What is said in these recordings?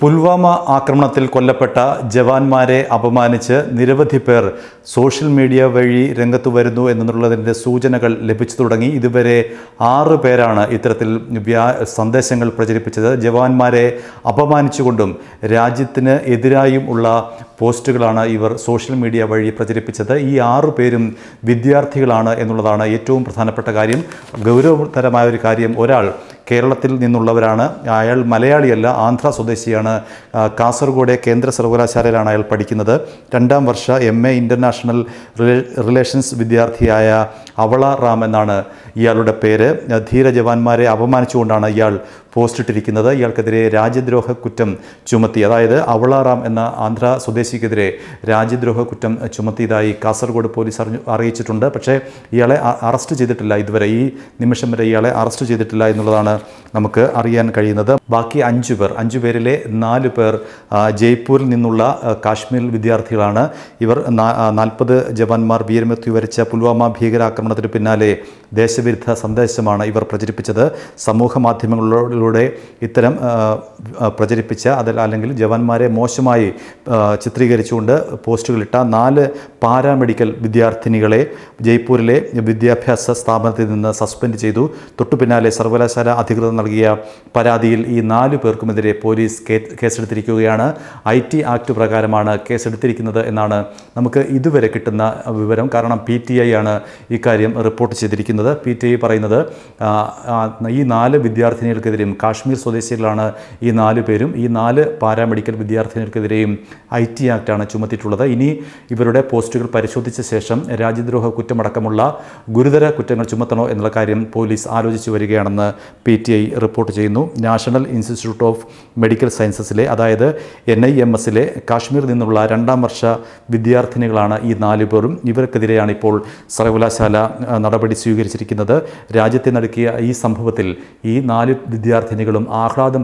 പുൽവാമ ആക്രമണത്തിൽ കൊല്ലപ്പെട്ട ജവാന്മാരെ അപമാനിച്ച് നിരവധി പേർ സോഷ്യൽ മീഡിയ വഴി രംഗത്ത് വരുന്നു എന്നുള്ളതിന്റെ സൂചനകൾ ലഭിച്ചു തുടങ്ങി. ഇതുവരെ ആറ് പേരാണ് ഇത്തരത്തിൽ വ്യാ സന്ദേശങ്ങൾ പ്രചരിപ്പിച്ചത്. ജവാന്മാരെ അപമാനിച്ചുകൊണ്ടും രാജ്യത്തിന് എതിരായും ഉള്ള പോസ്റ്റുകളാണ് ഇവർ സോഷ്യൽ മീഡിയ വഴി പ്രചരിപ്പിച്ചത്. ഈ ആറു പേരും വിദ്യാർത്ഥികളാണ് എന്നുള്ളതാണ് ഏറ്റവും പ്രധാനപ്പെട്ട കാര്യം. ഗൗരവതരമായ ഒരു കാര്യം. ഒരാൾ കേരളത്തിൽ നിന്നുള്ളവരാണ്. അയാൾ മലയാളിയല്ല ആന്ധ്ര സ്വദേശിയാണ്. കാസർഗോഡ് കേന്ദ്ര സർവകലാശാലയിലാണ് അയാൾ പഠിക്കുന്നത്. രണ്ടാം വർഷ എം എ ഇന്റർനാഷണൽ റിലേഷൻസ് വിദ്യാർത്ഥിയായ അവള റാം എന്നാണ് ഇയാളുടെ പേര്. ധീര ജവാന്മാരെ അപമാനിച്ചുകൊണ്ടാണ് ഇയാൾ പോസ്റ്റ് ഇട്ടിരിക്കുന്നത് ഇയാൾക്കെതിരെ രാജ്യദ്രോഹ കുറ്റം ചുമത്തി. അതായത് അവള റാം എന്ന ആന്ധ്ര സ്വദേശിക്കെതിരെ രാജ്യദ്രോഹ കുറ്റം ചുമത്തിയതായി കാസർഗോഡ് പോലീസ് അറിഞ്ഞു അറിയിച്ചിട്ടുണ്ട്. പക്ഷേ ഇയാളെ അറസ്റ്റ് ചെയ്തിട്ടില്ല ഇതുവരെ. ഈ നിമിഷം വരെ ഇയാളെ അറസ്റ്റ് ചെയ്തിട്ടില്ല എന്നുള്ളതാണ് നമുക്ക് അറിയാൻ കഴിയുന്നത്. ബാക്കി അഞ്ചു പേർ അഞ്ചു പേരിലെ നാല് പേർ ജയ്പൂരിൽ നിന്നുള്ള കാശ്മീർ വിദ്യാർത്ഥികളാണ്. ഇവർ നാൽപ്പത് ജവാന്മാർ വീരമൃത്യു വരിച്ച പുൽവാമ ഭീകരാക്രമണത്തിന് പിന്നാലെ ദേശവിരുദ്ധ സന്ദേശമാണ് ഇവർ പ്രചരിപ്പിച്ചത്. സമൂഹ മാധ്യമങ്ങളിലൂടെ ഇത്തരം പ്രചരിപ്പിച്ച അതിൽ അല്ലെങ്കിൽ ജവാന്മാരെ മോശമായി ചിത്രീകരിച്ചുകൊണ്ട് പോസ്റ്റുകളിട്ട നാല് പാരാമെഡിക്കൽ വിദ്യാർത്ഥിനികളെ ജയ്പൂരിലെ വിദ്യാഭ്യാസ സ്ഥാപനത്തിൽ നിന്ന് സസ്പെൻഡ് ചെയ്തു. തൊട്ടു പിന്നാലെ സർവകലാശാല അധികൃതർ നൽകിയ പരാതിയിൽ ഈ നാലു പേർക്കുമെതിരെ പോലീസ് കേസെടുത്തിരിക്കുകയാണ്. ഐ ടി ആക്ട് പ്രകാരമാണ് കേസെടുത്തിരിക്കുന്നത് എന്നാണ് നമുക്ക് ഇതുവരെ കിട്ടുന്ന വിവരം. കാരണം പി ടി ഐ ആണ് ഇക്കാര്യം റിപ്പോർട്ട് ചെയ്തിരിക്കുന്നത്. പി ടി ഐ പറയുന്നത് ഈ നാല് വിദ്യാർത്ഥിനികൾക്കെതിരെയും കാശ്മീർ സ്വദേശികളാണ് ഈ നാല് പേരും ഈ നാല് പാരാമെഡിക്കൽ വിദ്യാർത്ഥിനികൾക്കെതിരെയും ഐ ടി ആക്റ്റാണ് ചുമത്തിയിട്ടുള്ളത്. ഇനി ഇവരുടെ പോസ്റ്റുകൾ പരിശോധിച്ച ശേഷം രാജ്യദ്രോഹ കുറ്റമടക്കമുള്ള ഗുരുതര കുറ്റങ്ങൾ ചുമത്തണോ എന്നുള്ള കാര്യം പോലീസ് ആലോചിച്ചു വരികയാണെന്ന് പി ടി ഐ റിപ്പോർട്ട് ചെയ്യുന്നു. നാഷണൽ ഇൻസ്റ്റിറ്റ്യൂട്ട് ഓഫ് മെഡിക്കൽ സയൻസസിലെ അതായത് എൻ ഐ എം എസിലെ നിന്നുള്ള രണ്ടാം വർഷ വിദ്യാർത്ഥിനികളാണ് ഈ നാല് പേരും. ഇവർക്കെതിരെയാണ് ഇപ്പോൾ സർവകലാശാല നടപടി സ്വീകരിച്ചിരിക്കുന്നത്. രാജ്യത്തെ നടക്കിയ ഈ സംഭവത്തിൽ ഈ നാല് വിദ്യാർത്ഥിനികളും ആഹ്ലാദം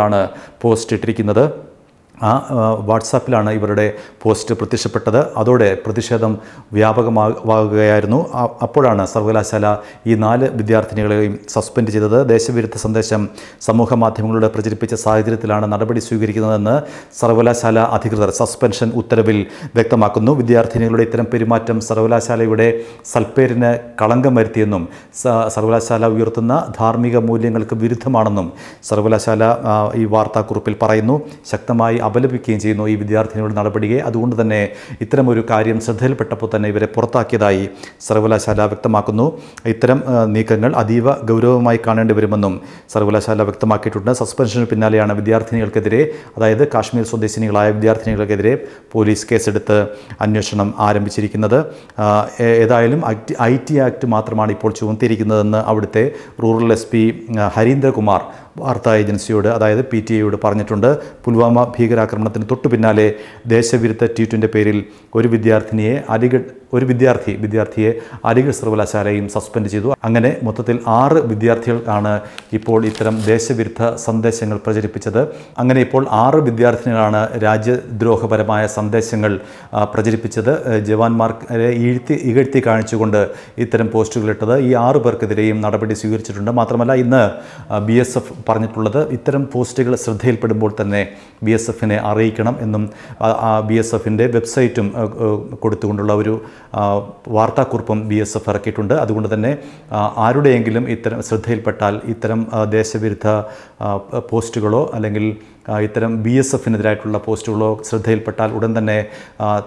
പ്രകടിപ്പിച്ചുകൊണ്ടാണ് പോസ്റ്റ് ഇട്ടിരിക്കുന്നത്. ആ വാട്സാപ്പിലാണ് ഇവരുടെ പോസ്റ്റ് പ്രത്യക്ഷപ്പെട്ടത്. അതോടെ പ്രതിഷേധം വ്യാപകമാവുകയായിരുന്നു അപ്പോഴാണ് സർവകലാശാല ഈ നാല് വിദ്യാർത്ഥിനികളെയും സസ്പെൻഡ് ചെയ്തത്. ദേശവിരുദ്ധ സന്ദേശം സമൂഹ മാധ്യമങ്ങളിലൂടെ പ്രചരിപ്പിച്ച സാഹചര്യത്തിലാണ് നടപടി സ്വീകരിക്കുന്നതെന്ന് സർവകലാശാല അധികൃതർ സസ്പെൻഷൻ ഉത്തരവിൽ വ്യക്തമാക്കുന്നു. വിദ്യാർത്ഥിനികളുടെ ഇത്തരം പെരുമാറ്റം സർവകലാശാലയുടെ സൽപ്പേരിന് കളങ്കം വരുത്തിയെന്നും സർവകലാശാല ഉയർത്തുന്ന ധാർമ്മിക മൂല്യങ്ങൾക്ക് വിരുദ്ധമാണെന്നും സർവകലാശാല ഈ വാർത്താക്കുറിപ്പിൽ പറയുന്നു. ശക്തമായി അപലപിക്കുകയും ചെയ്യുന്നു ഈ വിദ്യാർത്ഥിനികളുടെ നടപടിയെ. അതുകൊണ്ട് തന്നെ ഇത്തരമൊരു കാര്യം ശ്രദ്ധയിൽപ്പെട്ടപ്പോൾ തന്നെ ഇവരെ പുറത്താക്കിയതായി സർവകലാശാല വ്യക്തമാക്കുന്നു. ഇത്തരം നീക്കങ്ങൾ അതീവ ഗൗരവമായി കാണേണ്ടി വരുമെന്നും സർവകലാശാല വ്യക്തമാക്കിയിട്ടുണ്ട്. സസ്പെൻഷന് പിന്നാലെയാണ് വിദ്യാർത്ഥിനികൾക്കെതിരെ അതായത് കാശ്മീർ സ്വദേശിനികളായ വിദ്യാർത്ഥിനികൾക്കെതിരെ പോലീസ് കേസെടുത്ത് അന്വേഷണം ആരംഭിച്ചിരിക്കുന്നത്. ഏതായാലും ഐ ടി ആക്ട് മാത്രമാണ് ഇപ്പോൾ ചുമത്തിയിരിക്കുന്നതെന്ന് അവിടുത്തെ റൂറൽ എസ് പി ഹരീന്ദ്രകുമാർ വാർത്താ ഏജൻസിയോട് അതായത് പി ടി ഐയോട് പറഞ്ഞിട്ടുണ്ട്. പുൽവാമ ഭീകരാക്രമണത്തിന് തൊട്ടു പിന്നാലെ ദേശവിരുദ്ധ ട്വീറ്റിന്റെ പേരിൽ ഒരു വിദ്യാർത്ഥിനിയെ അലിഗഡ് ഒരു വിദ്യാർത്ഥി വിദ്യാർത്ഥിയെ അലിഗഡ് സർവകലാശാലയും സസ്പെൻഡ് ചെയ്തു. അങ്ങനെ മൊത്തത്തിൽ ആറ് വിദ്യാർത്ഥികൾക്കാണ് ഇപ്പോൾ ഇത്തരം ദേശവിരുദ്ധ സന്ദേശങ്ങൾ പ്രചരിപ്പിച്ചത്. അങ്ങനെ ഇപ്പോൾ ആറ് വിദ്യാർത്ഥിനികളാണ് രാജ്യദ്രോഹപരമായ സന്ദേശങ്ങൾ പ്രചരിപ്പിച്ചത്. ജവാന്മാർക്കെ ഇഴുത്തി ഇകഴ്ത്തി കാണിച്ചുകൊണ്ട് ഇത്തരം പോസ്റ്റുകൾ ഇട്ടത് ഈ ആറ് പേർക്കെതിരെയും നടപടി സ്വീകരിച്ചിട്ടുണ്ട്. മാത്രമല്ല ഇന്ന് ബി എസ് എഫ് പറഞ്ഞിട്ടുള്ളത് ഇത്തരം പോസ്റ്റുകൾ ശ്രദ്ധയിൽപ്പെടുമ്പോൾ തന്നെ ബി എസ് എഫിനെ അറിയിക്കണം എന്നും ബി എസ് എഫിന്റെ വെബ്സൈറ്റും കൊടുത്തുകൊണ്ടുള്ള ഒരു വാർത്താക്കുറിപ്പും ബി എസ് എഫ് ഇറക്കിയിട്ടുണ്ട്. അതുകൊണ്ട് തന്നെ ആരുടെയെങ്കിലും ഇത്തരം ശ്രദ്ധയിൽപ്പെട്ടാൽ ഇത്തരം ദേശവിരുദ്ധ പോസ്റ്റുകളോ അല്ലെങ്കിൽ ഇത്തരം ബി എസ് എഫിനെതിരായിട്ടുള്ള പോസ്റ്റുകളോ ശ്രദ്ധയിൽപ്പെട്ടാൽ ഉടൻ തന്നെ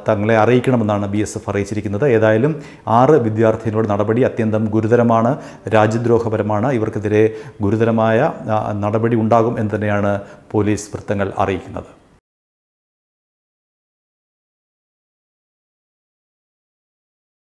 തങ്ങളെ അറിയിക്കണമെന്നാണ് ബി എസ് എഫ് അറിയിച്ചിരിക്കുന്നത്. ഏതായാലും ആറ് വിദ്യാർത്ഥികളുടെ നടപടി അത്യന്തം ഗുരുതരമാണ് രാജ്യദ്രോഹപരമാണ്. ഇവർക്കെതിരെ ഗുരുതരമായ നടപടി ഉണ്ടാകും എന്ന് തന്നെയാണ് പോലീസ് വൃത്തങ്ങൾ അറിയിക്കുന്നത്.